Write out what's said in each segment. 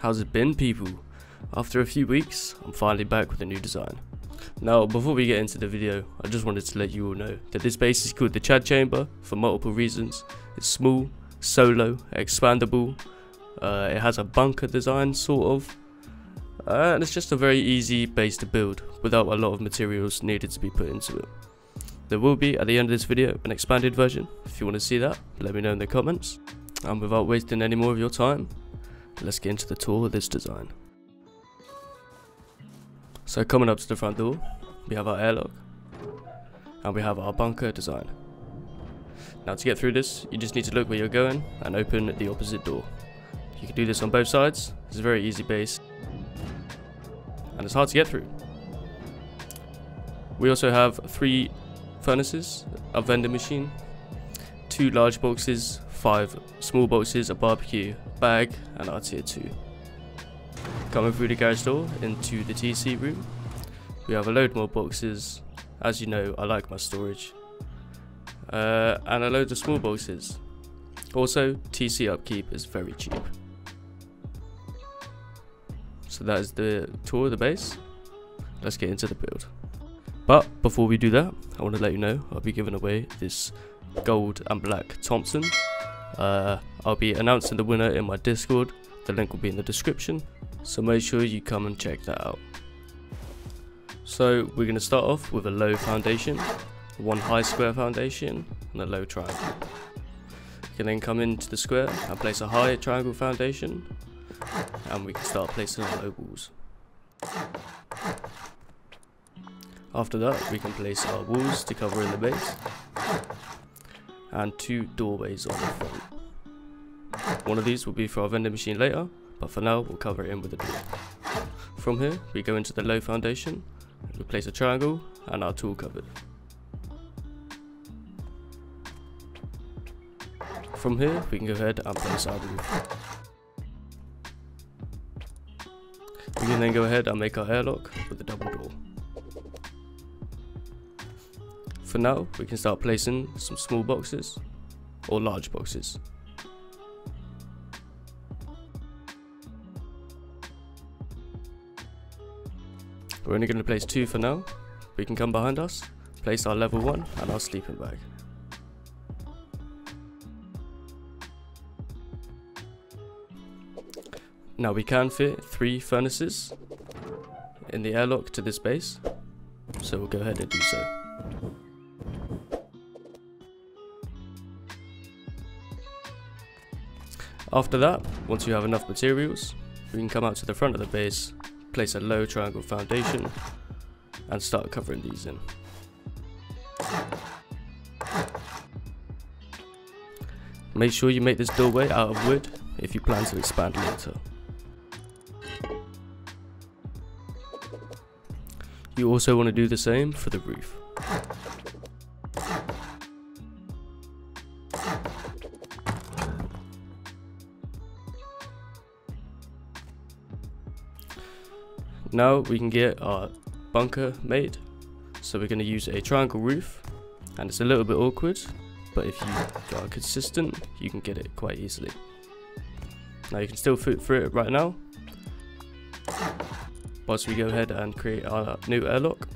How's it been people? After a few weeks, I'm finally back with a new design. Now, before we get into the video, I just wanted to let you all know that this base is called the Chad Chamber for multiple reasons. It's small, solo, expandable, uh, it has a bunker design sort of, and it's just a very easy base to build without a lot of materials needed to be put into it. There will be at the end of this video an expanded version. If you want to see that, let me know in the comments. And without wasting any more of your time, let's get into the tour of this design. So coming up to the front door, we have our airlock and we have our bunker design. Now to get through this, you just need to look where you're going and open the opposite door. You can do this on both sides, it's a very easy base and it's hard to get through. We also have three furnaces, a vending machine, two large boxes, five small boxes, a barbecue bag, and our tier 2. Coming through the garage door into the TC room, we have a load more boxes. As you know, I like my storage. Uh, and a load of small boxes. Also, TC upkeep is very cheap. So that is the tour of the base. Let's get into the build. But before we do that, I want to let you know I'll be giving away this gold and black Thompson. Uh, I'll be announcing the winner in my Discord. The link will be in the description. So make sure you come and check that out. So we're going to start off with a low foundation, one high square foundation and a low triangle. You can then come into the square and place a high triangle foundation and we can start placing our low walls. After that, we can place our walls to cover in the base and two doorways on the front. One of these will be for our vending machine later, but for now we'll cover it in with a door. From here, we go into the low foundation, we place a triangle and our tool cupboard. From here, we can go ahead and place our roof. We can then go ahead and make our airlock with a double door. For now, we can start placing some small boxes or large boxes. We're only going to place two for now. We can come behind us, place our level 1 and our sleeping bag. Now we can fit three furnaces in the airlock to this base, so we'll go ahead and do so. After that, once you have enough materials, we can come out to the front of the base, place a low triangle foundation, and start covering these in. Make sure you make this doorway out of wood if you plan to expand later. You also want to do the same for the roof. Now we can get our bunker made. So we're going to use a triangle roof and it's a little bit awkward but if you are consistent you can get it quite easily. Now you can still fit through it right now whilst we go ahead and create our new airlock.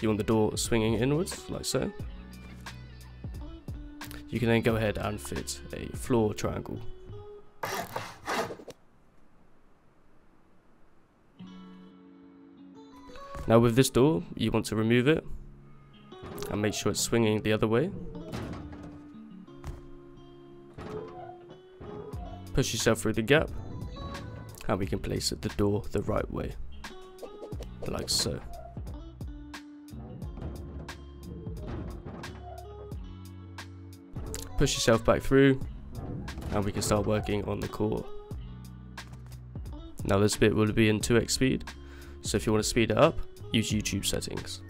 You want the door swinging inwards like so. You can then go ahead and fit a floor triangle Now with this door, you want to remove it and make sure it's swinging the other way. Push yourself through the gap and we can place the door the right way, like so. Push yourself back through and we can start working on the core. Now this bit will be in 2x speed, so if you want to speed it up, use YouTube settings.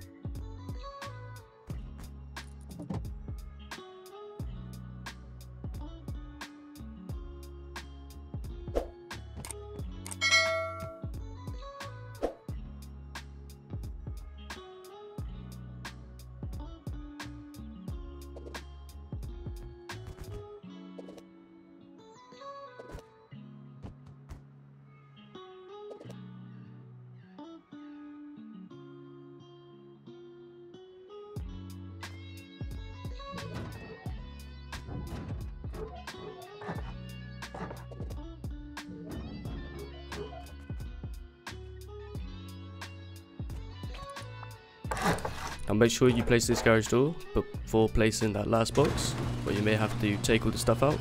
Now make sure you place this garage door before placing that last box, or you may have to take all the stuff out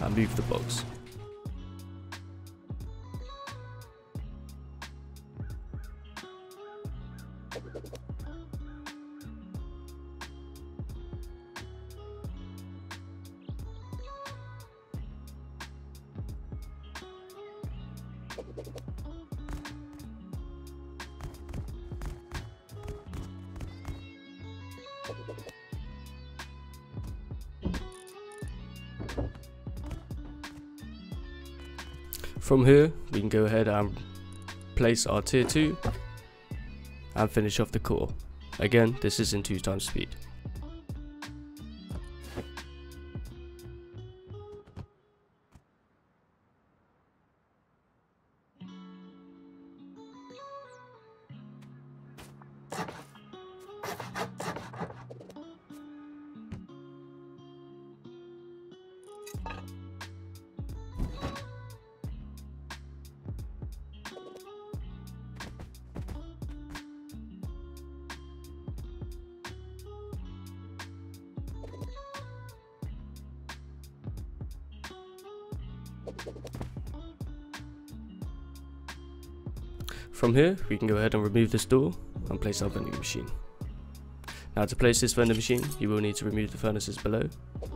and move the box. From here, we can go ahead and place our tier 2 and finish off the core. Again, this is in 2 times speed. From here, we can go ahead and remove this door and place our vending machine. Now to place this vending machine, you will need to remove the furnaces below, but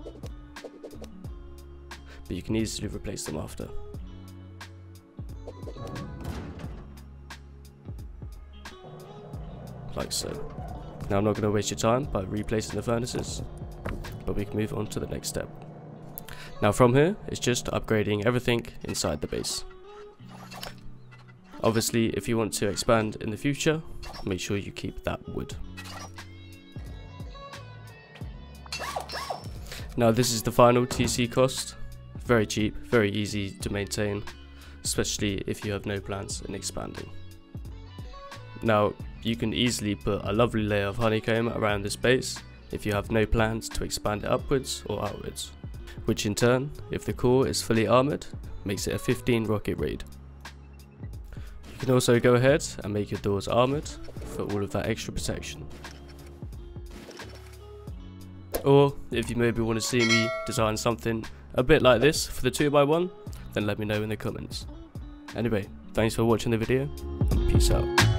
you can easily replace them after. Like so. Now I'm not going to waste your time by replacing the furnaces, but we can move on to the next step. Now from here, it's just upgrading everything inside the base. Obviously, if you want to expand in the future, make sure you keep that wood. Now this is the final TC cost. Very cheap, very easy to maintain, especially if you have no plans in expanding. Now, you can easily put a lovely layer of honeycomb around this base if you have no plans to expand it upwards or outwards, which in turn, if the core is fully armoured, makes it a 15 rocket raid. You can also go ahead and make your doors armoured for all of that extra protection. Or if you maybe want to see me design something a bit like this for the 2x1, then let me know in the comments. Anyway, thanks for watching the video, and peace out.